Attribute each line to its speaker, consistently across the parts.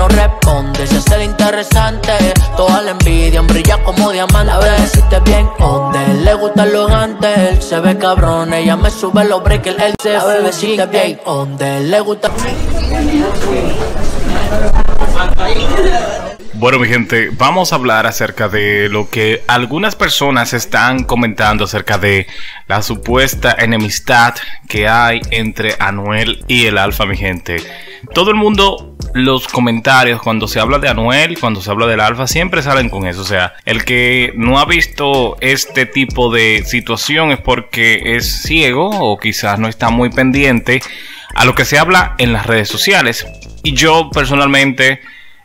Speaker 1: no responde, se hace el interesante. Toda la envidia brilla como diamante. A ver si te bien onde, le gusta lo gante. Él se ve cabrón, ella me sube los breakers, él se A ver si te bien onde, le gusta.
Speaker 2: Bueno, mi gente, vamos a hablar acerca de lo que algunas personas están comentando acerca de la supuesta enemistad que hay entre Anuel y el Alfa, mi gente. Todo el mundo, los comentarios, cuando se habla de Anuel, cuando se habla del Alfa, siempre salen con eso. O sea, el que no ha visto este tipo de situación es porque es ciego o quizás no está muy pendiente a lo que se habla en las redes sociales. Y yo personalmente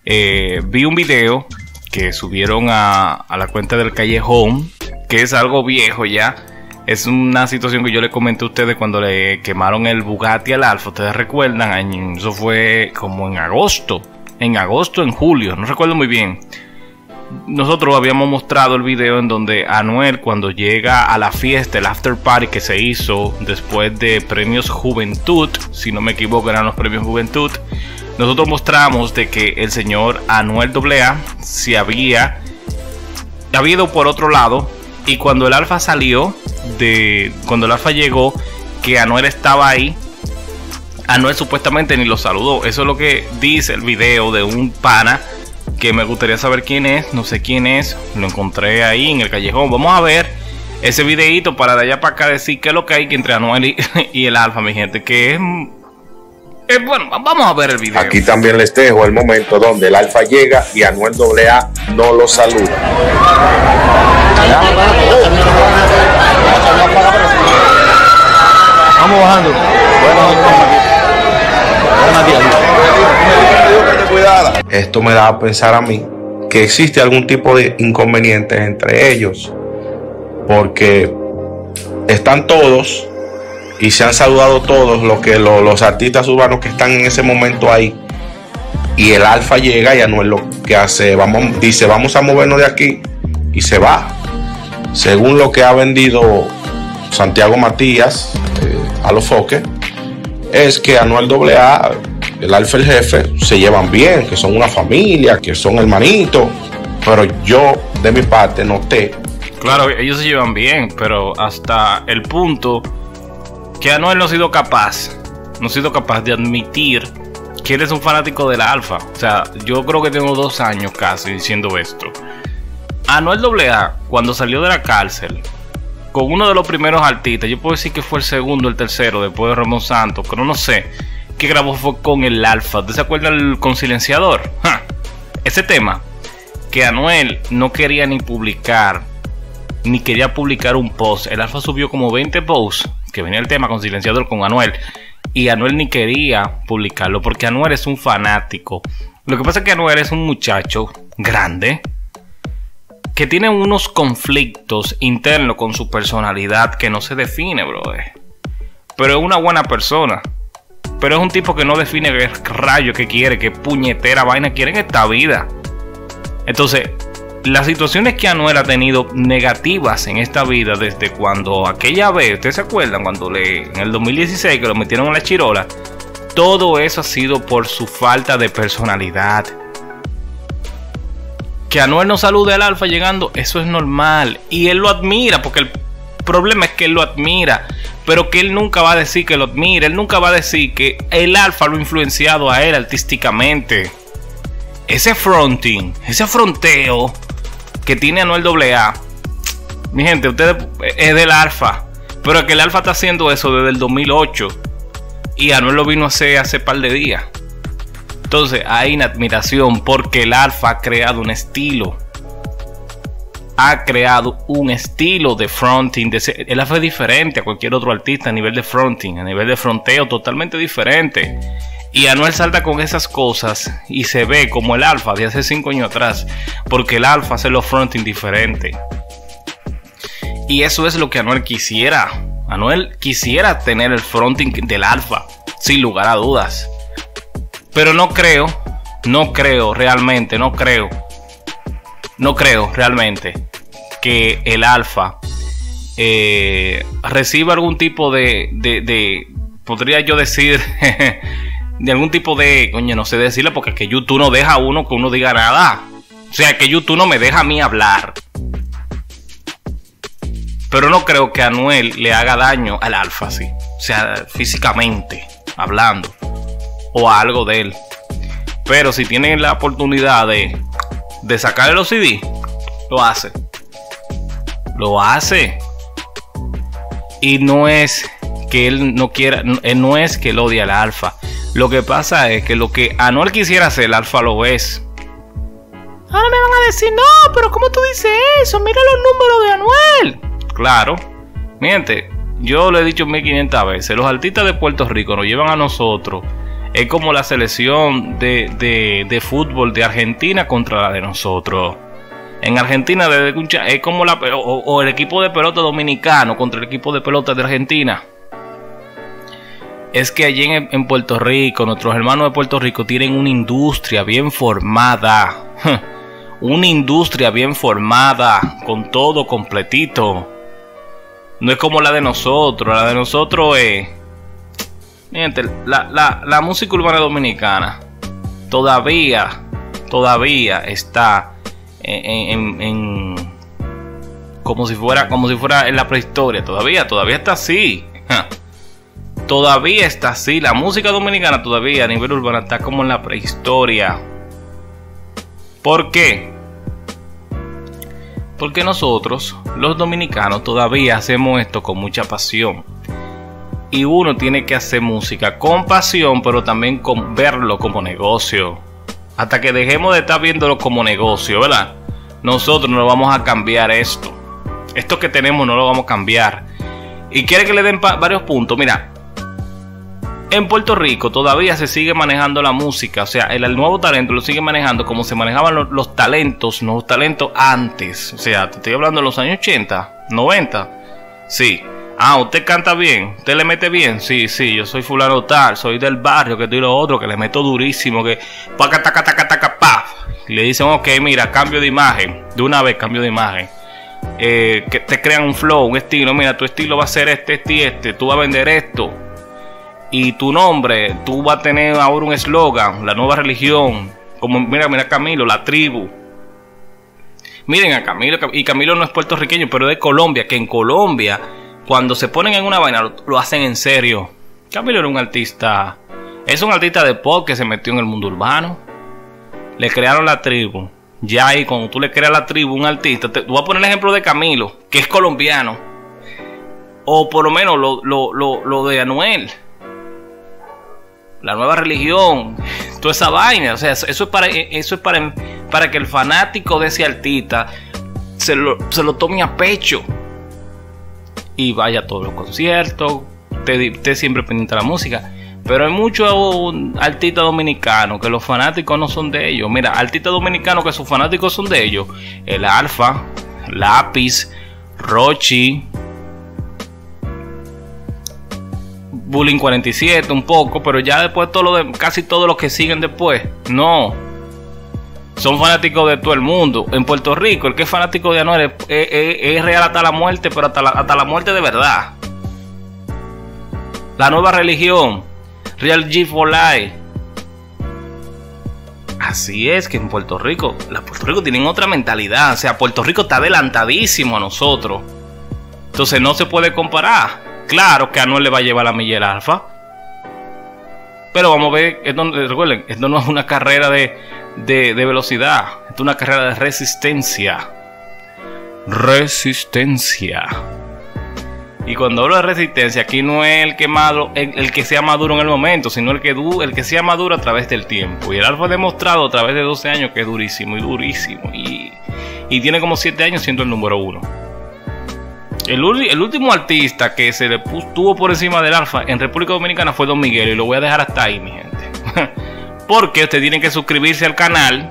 Speaker 2: eh, vi un video que subieron a, la cuenta del Callejón, que es algo viejo ya. Es una situación que yo le comenté a ustedes cuando le quemaron el Bugatti al Alfa. Ustedes recuerdan, eso fue como en agosto. En agosto, en julio, no recuerdo muy bien. Nosotros habíamos mostrado el video en donde Anuel cuando llega a la fiesta, el after party que se hizo después de premios Juventud, si no me equivoco eran los premios Juventud, nosotros mostramos de que el señor Anuel AA se había, habido por otro lado y cuando el alfa salió de cuando el alfa llegó que Anuel estaba ahí Anuel supuestamente ni lo saludó eso es lo que dice el video de un pana que me gustaría saber quién es no sé quién es lo encontré ahí en el callejón vamos a ver ese videito para de allá para acá decir qué es lo que hay entre Anuel y, y el alfa mi gente que es eh, bueno, vamos a ver el video.
Speaker 3: Aquí también les dejo el momento donde el Alfa llega y Anuel AA no lo saluda.
Speaker 4: Vamos bajando.
Speaker 3: Esto me da a pensar a mí que existe algún tipo de inconveniente entre ellos. Porque están todos y se han saludado todos los que los artistas urbanos que están en ese momento ahí. Y el Alfa llega y Anuel lo que hace, dice, vamos a movernos de aquí y se va. Según lo que ha vendido Santiago Matías eh, a los foques, es que Anuel AA, el Alfa el jefe, se llevan bien, que son una familia, que son hermanitos. Pero yo, de mi parte, noté.
Speaker 2: Claro, ellos se llevan bien, pero hasta el punto que Anuel no ha sido capaz, no ha sido capaz de admitir que él es un fanático del Alfa. O sea, yo creo que tengo dos años casi diciendo esto. Anuel AA, cuando salió de la cárcel, con uno de los primeros artistas, yo puedo decir que fue el segundo, el tercero, después de Ramón Santos, pero no sé, qué grabó fue con el Alfa. ¿Usted se acuerda del concilianciador? Ese tema, que Anuel no quería ni publicar, ni quería publicar un post. El Alfa subió como 20 posts que venía el tema con silenciador con Anuel. Y Anuel ni quería publicarlo porque Anuel es un fanático. Lo que pasa es que Anuel es un muchacho grande que tiene unos conflictos internos con su personalidad que no se define, brother. Pero es una buena persona. Pero es un tipo que no define qué rayo que quiere, qué puñetera vaina quiere en esta vida. Entonces, las situaciones que Anuel ha tenido negativas en esta vida desde cuando aquella vez, ¿ustedes se acuerdan? Cuando le, en el 2016 que lo metieron en la chirola, todo eso ha sido por su falta de personalidad. Que Anuel no salude al Alfa llegando, eso es normal. Y él lo admira, porque el problema es que él lo admira. Pero que él nunca va a decir que lo admira. Él nunca va a decir que el Alfa lo ha influenciado a él artísticamente. Ese fronting, ese fronteo que tiene Anuel AA. Mi gente, usted es del Alfa. Pero que el Alfa está haciendo eso desde el 2008. Y Anuel lo vino a hacer hace par de días. Entonces hay una admiración porque el Alfa ha creado un estilo. Ha creado un estilo de fronting. De el Alfa es diferente a cualquier otro artista a nivel de fronting, a nivel de fronteo, totalmente diferente. Y Anuel salta con esas cosas y se ve como el alfa de hace 5 años atrás, porque el alfa hace los fronting diferentes. Y eso es lo que Anuel quisiera. Anuel quisiera tener el fronting del alfa, sin lugar a dudas. Pero no creo, no creo realmente, no creo, no creo realmente que el alfa eh, reciba algún tipo de, de podría yo decir, de algún tipo de, coño, no sé decirle, porque que YouTube no deja a uno que uno diga nada. O sea, que YouTube no me deja a mí hablar. Pero no creo que Anuel le haga daño al alfa, sí. O sea, físicamente, hablando. O a algo de él. Pero si tiene la oportunidad de, de sacarle los CD, lo hace. Lo hace. Y no es que él no quiera, no es que él odie al alfa. Lo que pasa es que lo que Anuel quisiera hacer, el alfa lo es. Ahora me van a decir, no, pero ¿cómo tú dices eso? Mira los números de Anuel. Claro. Miente, yo lo he dicho 1500 veces. Los artistas de Puerto Rico nos llevan a nosotros. Es como la selección de, fútbol de Argentina contra la de nosotros. En Argentina es como la o, el equipo de pelota dominicano contra el equipo de pelota de Argentina. Es que allí en, en Puerto Rico, nuestros hermanos de Puerto Rico tienen una industria bien formada. Una industria bien formada, con todo completito no es como la de nosotros. La de nosotros es. La, la, música urbana dominicana todavía, todavía está en, como si fuera, como si fuera en la prehistoria. Todavía, todavía está así. Todavía está así. La música dominicana todavía a nivel urbano está como en la prehistoria. ¿Por qué? Porque nosotros, los dominicanos, todavía hacemos esto con mucha pasión. Y uno tiene que hacer música con pasión, pero también con verlo como negocio. Hasta que dejemos de estar viéndolo como negocio, ¿verdad? Nosotros no vamos a cambiar esto. Esto que tenemos no lo vamos a cambiar. Y quiere que le den varios puntos. Mira, en Puerto Rico todavía se sigue manejando la música, o sea, el, nuevo talento lo sigue manejando como se manejaban los, talentos, nuevos talentos antes. O sea, te estoy hablando de los años 80, 90. Sí. Ah, usted canta bien, usted le mete bien. Sí, sí, yo soy fulano tal, soy del barrio, que estoy lo otro, que le meto durísimo, que paca taca taca taca pa. Y le dicen, ok, mira, cambio de imagen. De una vez cambio de imagen. Eh, que te crean un flow, un estilo. Mira, tu estilo va a ser este, este y este. Tú vas a vender esto y tu nombre, tú vas a tener ahora un eslogan, la nueva religión, como mira, mira Camilo, la tribu. Miren a Camilo, y Camilo no es puertorriqueño, pero es de Colombia, que en Colombia, cuando se ponen en una vaina, lo, hacen en serio. Camilo era un artista, es un artista de pop que se metió en el mundo urbano. Le crearon la tribu. Ya ahí, cuando tú le creas la tribu un artista, te, voy a poner el ejemplo de Camilo, que es colombiano. O por lo menos lo, lo, lo de Anuel la nueva religión, toda esa vaina. O sea, eso es para, eso es para, para que el fanático de ese artista se lo, se lo tome a pecho y vaya a todos los conciertos, esté siempre pendiente de la música. Pero hay muchos artistas dominicanos que los fanáticos no son de ellos. Mira, artistas dominicanos que sus fanáticos son de ellos. El Alfa, Lápiz, Rochi, Bullying 47 un poco, pero ya después todo lo de, casi todos los que siguen después, no. Son fanáticos de todo el mundo. En Puerto Rico, el que es fanático de Anuel es, real hasta la muerte, pero hasta la, hasta la muerte de verdad. La nueva religión, Real G for. Así es que en Puerto Rico, la Puerto Rico tienen otra mentalidad. O sea, Puerto Rico está adelantadísimo a nosotros. Entonces no se puede comparar. Claro que Anuel le va a llevar la milla alfa. Pero vamos a ver, esto, recuerden, esto no es una carrera de, de, velocidad, es una carrera de resistencia. Resistencia. Y cuando hablo de resistencia, aquí no es el que, el, que sea maduro en el momento, sino el que, el que sea maduro a través del tiempo. Y el Alfa ha demostrado a través de 12 años que es durísimo y durísimo. Y, y tiene como 7 años siendo el número uno. El, último artista que se le tuvo por encima del alfa en República Dominicana fue Don Miguel y lo voy a dejar hasta ahí, mi gente. Porque ustedes tienen que suscribirse al canal.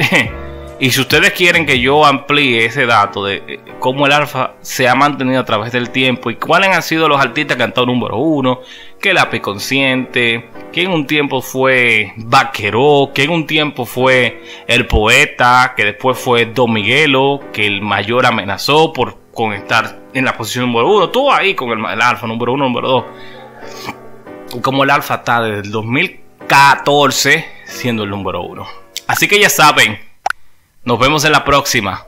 Speaker 2: y si ustedes quieren que yo amplíe ese dato de eh, cómo el alfa se ha mantenido a través del tiempo y cuáles han sido los artistas que han estado número uno, que el API Consciente, que en un tiempo fue Vaqueró, que en un tiempo fue el poeta, que después fue Don Miguelo, que el mayor amenazó por con estar en la posición número uno. Tú ahí con el, alfa número uno, número dos. Como el alfa está desde el 2000, 14 siendo el número uno. Así que ya saben, nos vemos en la próxima.